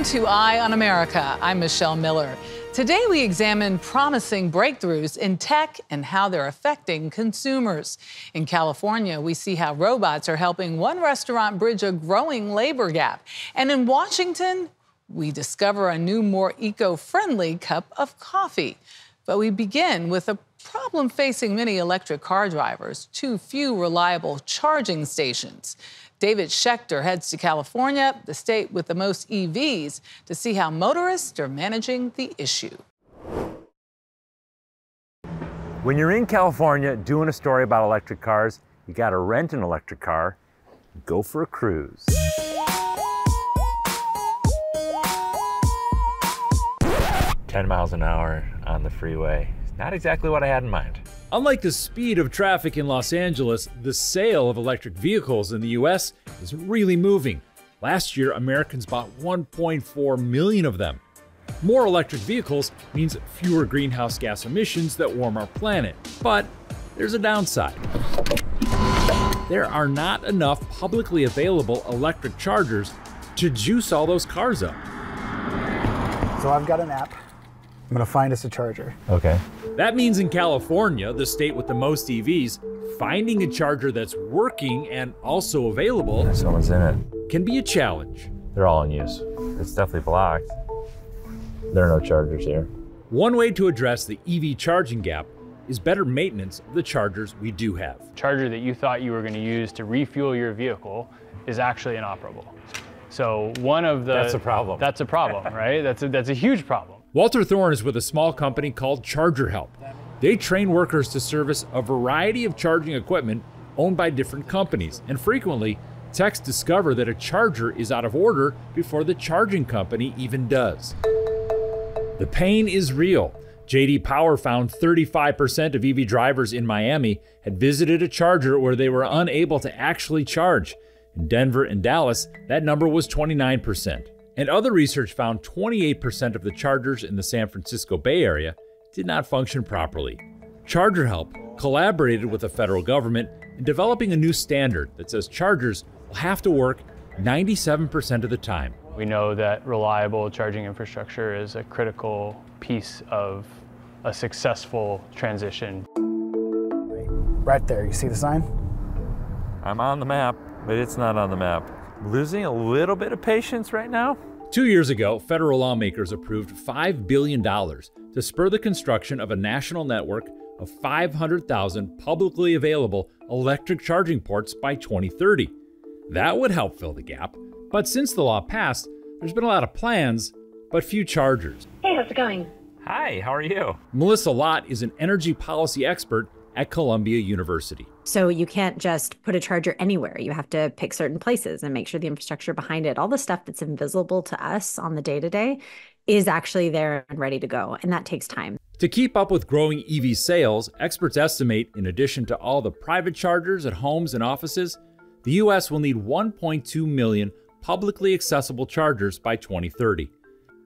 Welcome to Eye on America. I'm Michelle Miller. Today we examine promising breakthroughs in tech and how they're affecting consumers. In California, we see how robots are helping one restaurant bridge a growing labor gap. And in Washington, we discover a new, more eco friendly cup of coffee. But we begin with a problem facing many electric car drivers too few reliable charging stations. David Schechter heads to California, the state with the most EVs, to see how motorists are managing the issue. When you're in California doing a story about electric cars, you got to rent an electric car, go for a cruise. Ten miles an hour on the freeway. Not exactly what I had in mind. Unlike the speed of traffic in Los Angeles, the sale of electric vehicles in the US is really moving. Last year, Americans bought 1.4 million of them. More electric vehicles means fewer greenhouse gas emissions that warm our planet. But there's a downside. There are not enough publicly available electric chargers to juice all those cars up. So I've got an app. I'm gonna find us a charger. Okay. That means in California, the state with the most EVs, finding a charger that's working and also available Someone's in it. can be a challenge. They're all in use. It's definitely blocked. There are no chargers here. One way to address the EV charging gap is better maintenance of the chargers we do have. charger that you thought you were going to use to refuel your vehicle is actually inoperable. So one of the That's a problem. That's a problem, right? That's a, that's a huge problem. Walter Thorne is with a small company called Charger Help. They train workers to service a variety of charging equipment owned by different companies, and frequently, techs discover that a charger is out of order before the charging company even does. The pain is real. JD Power found 35% of EV drivers in Miami had visited a charger where they were unable to actually charge. In Denver and Dallas, that number was 29%. And other research found 28% of the chargers in the San Francisco Bay Area did not function properly. Charger Help collaborated with the federal government in developing a new standard that says chargers will have to work 97% of the time. We know that reliable charging infrastructure is a critical piece of a successful transition. Right there, you see the sign? I'm on the map, but it's not on the map. Losing a little bit of patience right now. Two years ago, federal lawmakers approved $5 billion to spur the construction of a national network of 500,000 publicly available electric charging ports by 2030. That would help fill the gap, but since the law passed, there's been a lot of plans, but few chargers. Hey, how's it going? Hi, how are you? Melissa Lott is an energy policy expert at Columbia University. So you can't just put a charger anywhere. You have to pick certain places and make sure the infrastructure behind it, all the stuff that's invisible to us on the day to day, is actually there and ready to go. And that takes time. To keep up with growing EV sales, experts estimate, in addition to all the private chargers at homes and offices, the US will need 1.2 million publicly accessible chargers by 2030.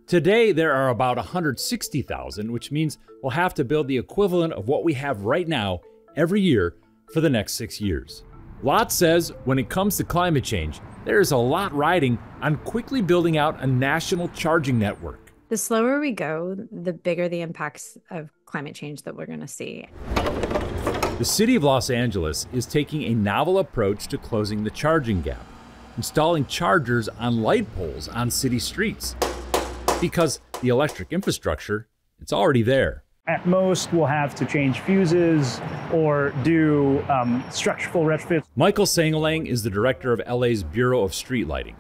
Today, there are about 160,000, which means we'll have to build the equivalent of what we have right now every year for the next six years. Lott says when it comes to climate change, there is a lot riding on quickly building out a national charging network. The slower we go, the bigger the impacts of climate change that we're going to see. The city of Los Angeles is taking a novel approach to closing the charging gap, installing chargers on light poles on city streets. Because the electric infrastructure, it's already there. At most, we'll have to change fuses or do um, structural retrofits. Michael Sangalang is the director of LA's Bureau of Street Lighting.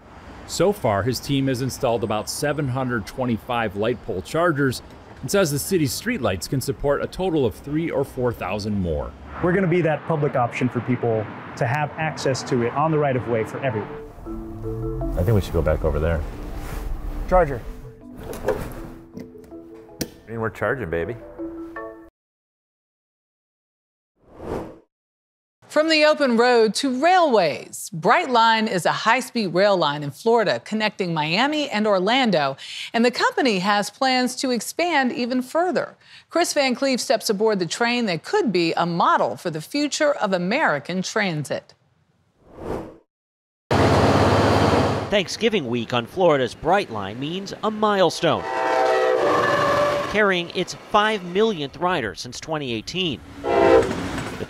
So far, his team has installed about 725 light pole chargers and says the city's streetlights can support a total of three or 4,000 more. We're going to be that public option for people to have access to it on the right of way for everyone. I think we should go back over there. Charger. I mean, we're charging, baby. From the open road to railways, Brightline is a high speed rail line in Florida connecting Miami and Orlando, and the company has plans to expand even further. Chris Van Cleave steps aboard the train that could be a model for the future of American transit. Thanksgiving week on Florida's Brightline means a milestone, carrying its 5 millionth rider since 2018.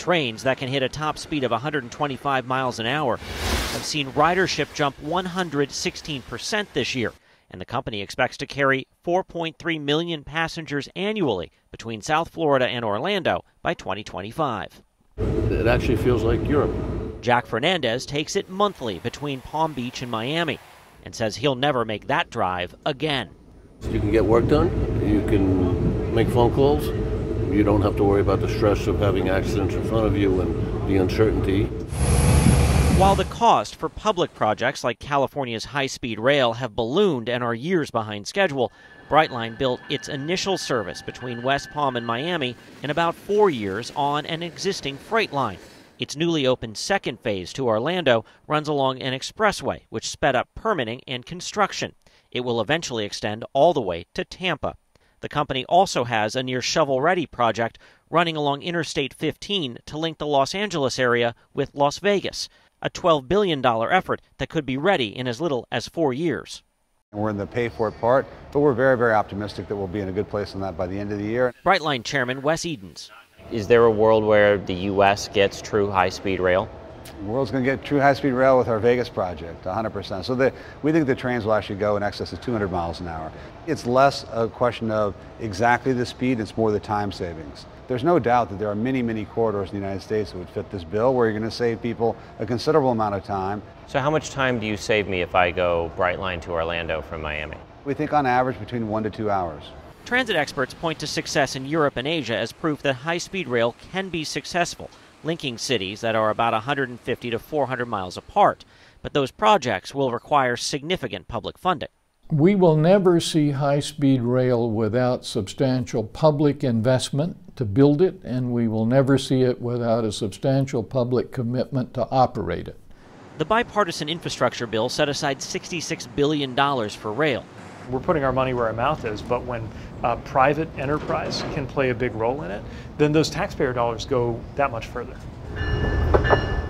Trains that can hit a top speed of 125 miles an hour have seen ridership jump 116% this year, and the company expects to carry 4.3 million passengers annually between South Florida and Orlando by 2025. It actually feels like Europe. Jack Fernandez takes it monthly between Palm Beach and Miami and says he'll never make that drive again. You can get work done, you can make phone calls, you don't have to worry about the stress of having accidents in front of you and the uncertainty. While the cost for public projects like California's high speed rail have ballooned and are years behind schedule, Brightline built its initial service between West Palm and Miami in about four years on an existing freight line. Its newly opened second phase to Orlando runs along an expressway, which sped up permitting and construction. It will eventually extend all the way to Tampa. The company also has a near shovel ready project running along Interstate 15 to link the Los Angeles area with Las Vegas, a $12 billion effort that could be ready in as little as four years. We're in the pay for it part, but we're very, very optimistic that we'll be in a good place on that by the end of the year. Brightline Chairman Wes Edens. Is there a world where the U.S. gets true high speed rail? The world's going to get true high speed rail with our Vegas project, 100%. So the, we think the trains will actually go in excess of 200 miles an hour. It's less a question of exactly the speed, it's more the time savings. There's no doubt that there are many, many corridors in the United States that would fit this bill where you're going to save people a considerable amount of time. So, how much time do you save me if I go Brightline to Orlando from Miami? We think on average between one to two hours. Transit experts point to success in Europe and Asia as proof that high speed rail can be successful, linking cities that are about 150 to 400 miles apart. But those projects will require significant public funding. We will never see high speed rail without substantial public investment to build it, and we will never see it without a substantial public commitment to operate it. The bipartisan infrastructure bill set aside $66 billion for rail. We're putting our money where our mouth is, but when uh, private enterprise can play a big role in it, then those taxpayer dollars go that much further.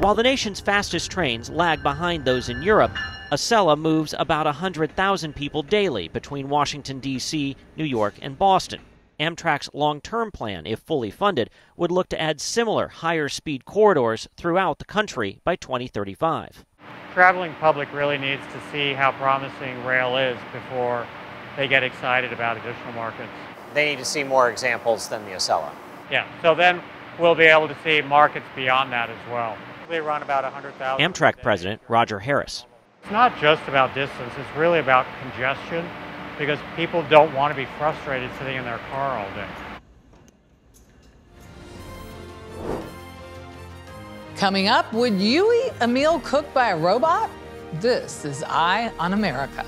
While the nation's fastest trains lag behind those in Europe, Acela moves about 100,000 people daily between Washington, D.C., New York, and Boston. Amtrak's long term plan, if fully funded, would look to add similar higher speed corridors throughout the country by 2035. Traveling public really needs to see how promising rail is before they get excited about additional markets. They need to see more examples than the Acela. Yeah, so then we'll be able to see markets beyond that as well. They run about 100,000. Amtrak President Roger Harris. It's not just about distance, it's really about congestion because people don't want to be frustrated sitting in their car all day. Coming up, would you eat a meal cooked by a robot? This is Eye on America.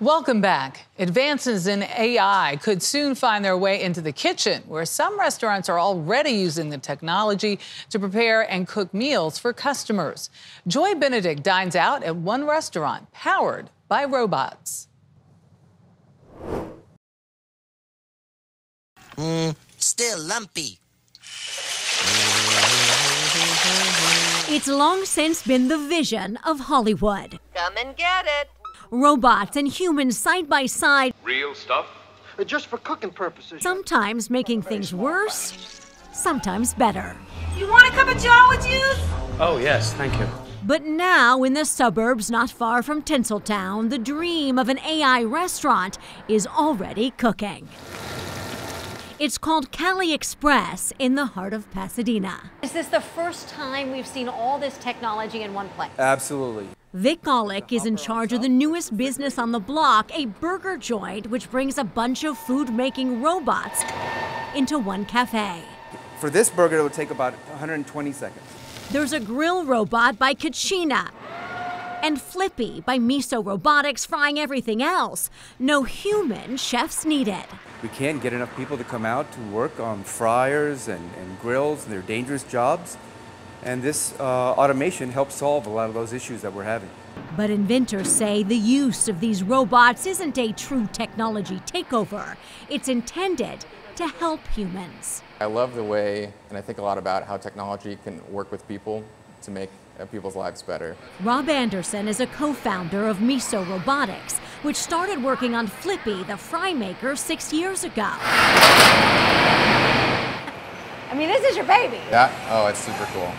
Welcome back. Advances in AI could soon find their way into the kitchen, where some restaurants are already using the technology to prepare and cook meals for customers. Joy Benedict dines out at one restaurant powered by robots. Mmm, still lumpy. It's long since been the vision of Hollywood. Come and get it. Robots and humans side by side. Real stuff? Uh, just for cooking purposes. Sometimes making things worse, sometimes better. You want a cup of Java juice? Oh, yes, thank you. But now, in the suburbs not far from Tinseltown, the dream of an AI restaurant is already cooking. It's called Cali Express in the heart of Pasadena. Is this the first time we've seen all this technology in one place? Absolutely. Vic Golick is in charge of the newest business on the block, a burger joint which brings a bunch of food making robots into one cafe. For this burger, it would take about 120 seconds. There's a grill robot by Kachina and Flippy by Miso Robotics frying everything else. No human chefs needed. We can't get enough people to come out to work on fryers and, and grills and their dangerous jobs. And this uh, automation helps solve a lot of those issues that we're having. But inventors say the use of these robots isn't a true technology takeover. It's intended to help humans. I love the way, and I think a lot about how technology can work with people to make uh, people's lives better. Rob Anderson is a co-founder of Miso Robotics, which started working on Flippy, the fry maker, six years ago. I mean, this is your baby. Yeah? Oh, it's super cool.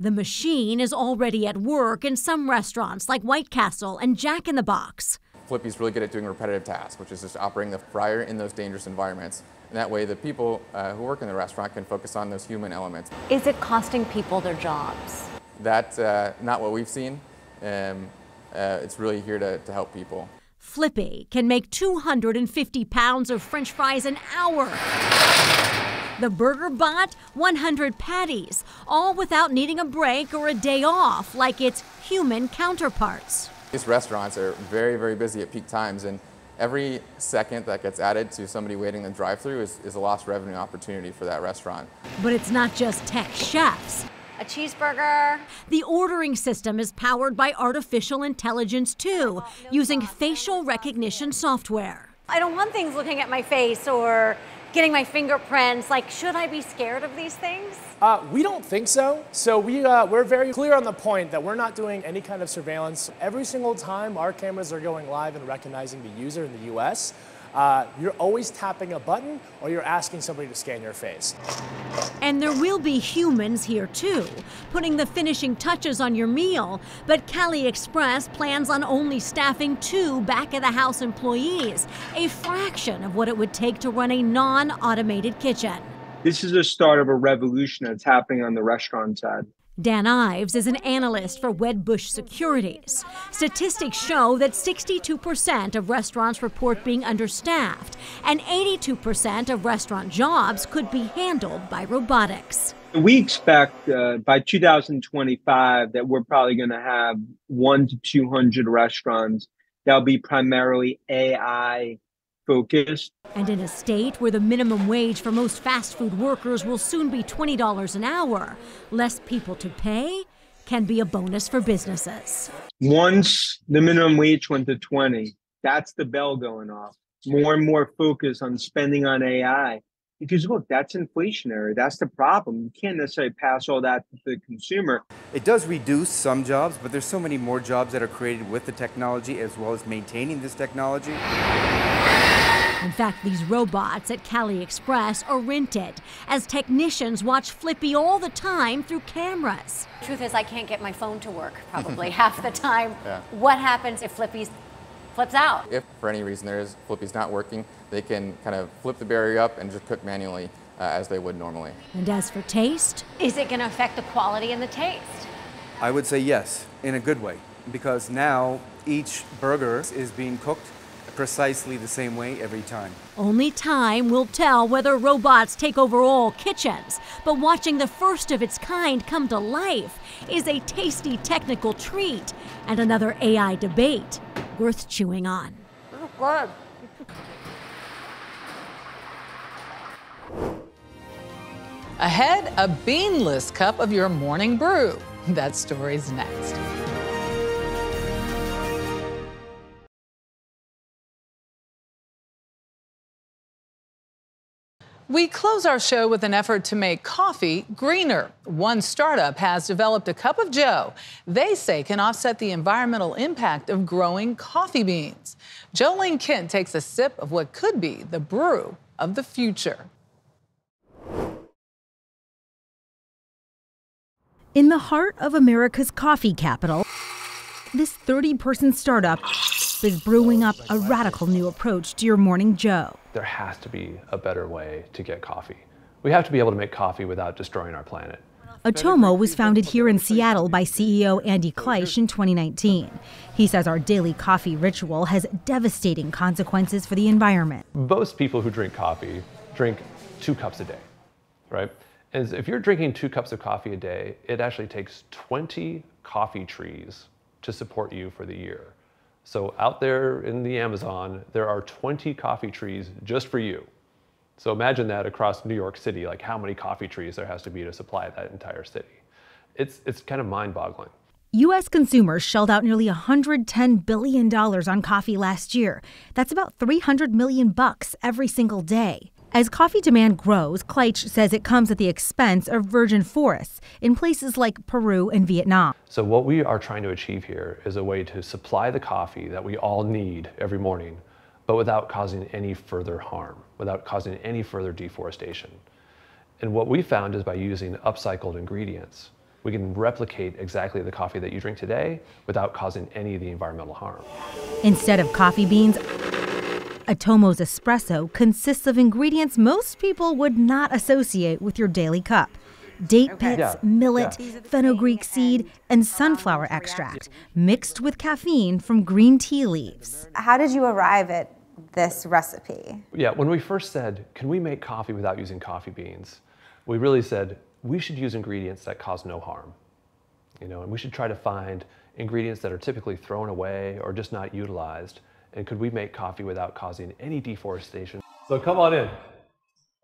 The machine is already at work in some restaurants like White Castle and Jack in the Box. Flippy's really good at doing repetitive tasks, which is just operating the fryer in those dangerous environments. And that way, the people uh, who work in the restaurant can focus on those human elements. Is it costing people their jobs? That's uh, not what we've seen. Um, uh, it's really here to, to help people. Flippy can make 250 pounds of french fries an hour. The Burger Bot, 100 patties, all without needing a break or a day off like its human counterparts. These restaurants are very, very busy at peak times, and every second that gets added to somebody waiting in the drive through is, is a lost revenue opportunity for that restaurant. But it's not just tech chefs. A cheeseburger. The ordering system is powered by artificial intelligence too, using facial recognition software. I don't want things looking at my face or getting my fingerprints. Like, should I be scared of these things? Uh, we don't think so. So we, uh, we're very clear on the point that we're not doing any kind of surveillance. Every single time our cameras are going live and recognizing the user in the US, uh, you're always tapping a button or you're asking somebody to scan your face. And there will be humans here too, putting the finishing touches on your meal. But Cali Express plans on only staffing two back of the house employees, a fraction of what it would take to run a non automated kitchen. This is the start of a revolution that's happening on the restaurant side. Dan Ives is an analyst for Wedbush Securities. Statistics show that 62% of restaurants report being understaffed, and 82% of restaurant jobs could be handled by robotics. We expect uh, by 2025 that we're probably going to have one to 200 restaurants that'll be primarily AI focused. And in a state where the minimum wage for most fast food workers will soon be $20 an hour, less people to pay can be a bonus for businesses. Once the minimum wage went to 20, that's the bell going off. More and more focus on spending on AI. Because look, that's inflationary. That's the problem. You can't necessarily pass all that to the consumer. It does reduce some jobs, but there's so many more jobs that are created with the technology as well as maintaining this technology. In fact, these robots at Cali Express are rented as technicians watch Flippy all the time through cameras. Truth is, I can't get my phone to work probably half the time. Yeah. What happens if Flippy flips out? If for any reason there is Flippy's not working, they can kind of flip the barrier up and just cook manually uh, as they would normally. And as for taste, is it going to affect the quality and the taste? I would say yes, in a good way, because now each burger is being cooked precisely the same way every time. Only time will tell whether robots take over all kitchens, but watching the first of its kind come to life is a tasty technical treat and another AI debate worth chewing on. Good. Ahead, a beanless cup of your morning brew. That story's next. We close our show with an effort to make coffee greener. One startup has developed a cup of joe they say can offset the environmental impact of growing coffee beans. Jolene Kent takes a sip of what could be the brew of the future. In the heart of America's coffee capital, this 30 person startup is brewing up a radical new approach to your morning joe. There has to be a better way to get coffee. We have to be able to make coffee without destroying our planet. Atomo was founded here in Seattle by CEO Andy Kleitsch in 2019. He says our daily coffee ritual has devastating consequences for the environment. Most people who drink coffee drink two cups a day, right? And if you're drinking two cups of coffee a day, it actually takes 20 coffee trees to support you for the year. So out there in the Amazon, there are 20 coffee trees just for you. So imagine that across New York City, like how many coffee trees there has to be to supply that entire city. It's, it's kind of mind boggling. U.S. consumers shelled out nearly $110 billion on coffee last year. That's about 300 million bucks every single day. As coffee demand grows, Kleitsch says it comes at the expense of virgin forests in places like Peru and Vietnam. So, what we are trying to achieve here is a way to supply the coffee that we all need every morning, but without causing any further harm, without causing any further deforestation. And what we found is by using upcycled ingredients, we can replicate exactly the coffee that you drink today without causing any of the environmental harm. Instead of coffee beans, Atomo's espresso consists of ingredients most people would not associate with your daily cup. Date pits, Yeah. millet, fenugreek seed, and sunflower extract, mixed with caffeine from green tea leaves. How did you arrive at this recipe? Yeah, when we first said, can we make coffee without using coffee beans? We really said, we should use ingredients that cause no harm. You know, and we should try to find ingredients that are typically thrown away or just not utilized. And could we make coffee without causing any deforestation? So come on in.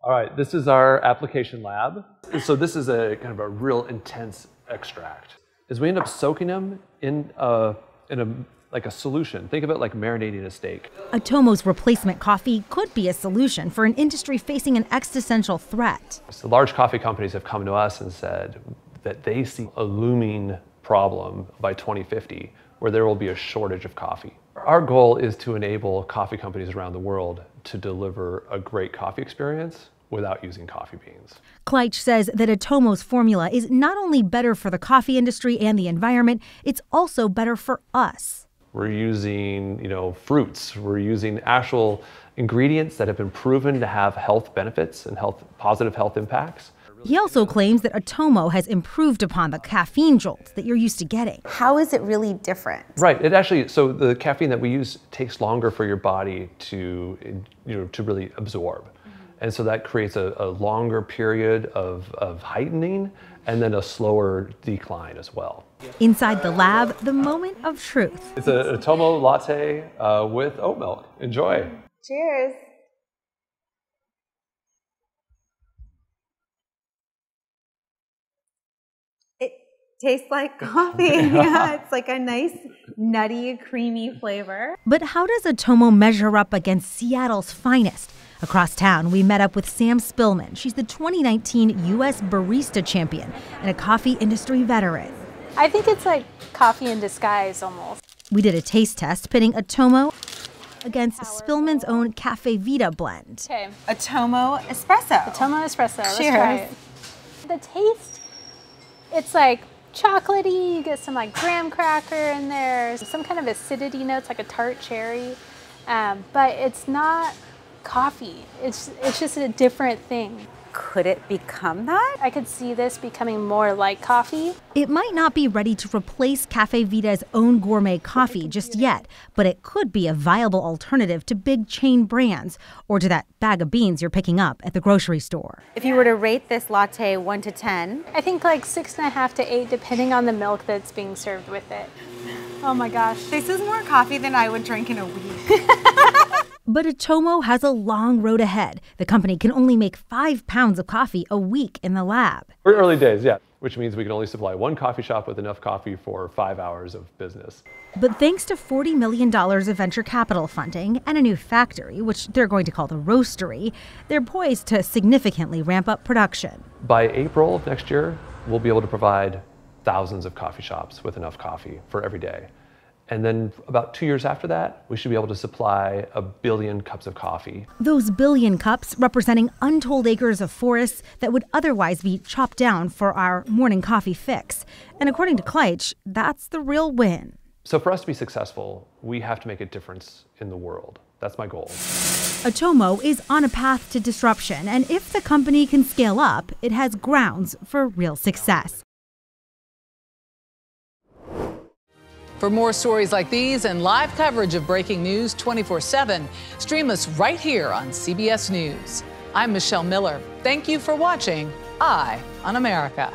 All right, this is our application lab. So this is a kind of a real intense extract. Is we end up soaking them in a, in a like a solution. Think of it like marinating a steak. Atomo's replacement coffee could be a solution for an industry facing an existential threat. So large coffee companies have come to us and said that they see a looming problem by 2050 where there will be a shortage of coffee. Our goal is to enable coffee companies around the world to deliver a great coffee experience without using coffee beans. Kleitsch says that Atomo's formula is not only better for the coffee industry and the environment, it's also better for us. We're using, you know, fruits. We're using actual ingredients that have been proven to have health benefits and health positive health impacts. He also claims that Atomo has improved upon the caffeine jolts that you're used to getting. How is it really different? Right. It actually so the caffeine that we use takes longer for your body to you know to really absorb. And so that creates a, a longer period of, of heightening and then a slower decline as well. Inside the lab, the moment of truth. It's a, Atomo latte uh, with oat milk. Enjoy. Cheers. It tastes like coffee. yeah, it's like a nice, nutty, creamy flavor. But how does Atomo measure up against Seattle's finest? Across town, we met up with Sam Spillman. She's the 2019 U.S. Barista Champion and a coffee industry veteran. I think it's like coffee in disguise almost. We did a taste test pitting Atomo against Spillman's own Caffe Vita blend. Okay. Atomo espresso. Atomo espresso. Let's Cheers. try it. The taste, it's like chocolatey. You get some like graham cracker in there, some kind of acidity notes like a tart cherry, um, but it's not coffee. It's it's just a different thing. Could it become that? I could see this becoming more like coffee. It might not be ready to replace Caffe Vita's own gourmet coffee just yet, but it could be a viable alternative to big chain brands or to that bag of beans you're picking up at the grocery store. If you were to rate this latte 1 to 10, I think like six and a half to eight, depending on the milk that's being served with it. Oh my gosh. this is more coffee than I would drink in a week. But Atomo has a long road ahead. The company can only make five pounds of coffee a week in the lab. We're early days, yeah, which means we can only supply one coffee shop with enough coffee for five hours of business. But thanks to $40 million of venture capital funding and a new factory, which they're going to call the Roastery, they're poised to significantly ramp up production. By April of next year, we'll be able to provide thousands of coffee shops with enough coffee for every day. And then about two years after that, we should be able to supply a billion cups of coffee. Those billion cups representing untold acres of forests that would otherwise be chopped down for our morning coffee fix. And according to Kleitsch, that's the real win. So for us to be successful, we have to make a difference in the world. That's my goal. Atomo is on a path to disruption, and if the company can scale up, it has grounds for real success. For more stories like these and live coverage of breaking news 24 7, stream us right here on CBS News. I'm Michelle Miller. Thank you for watching Eye on America.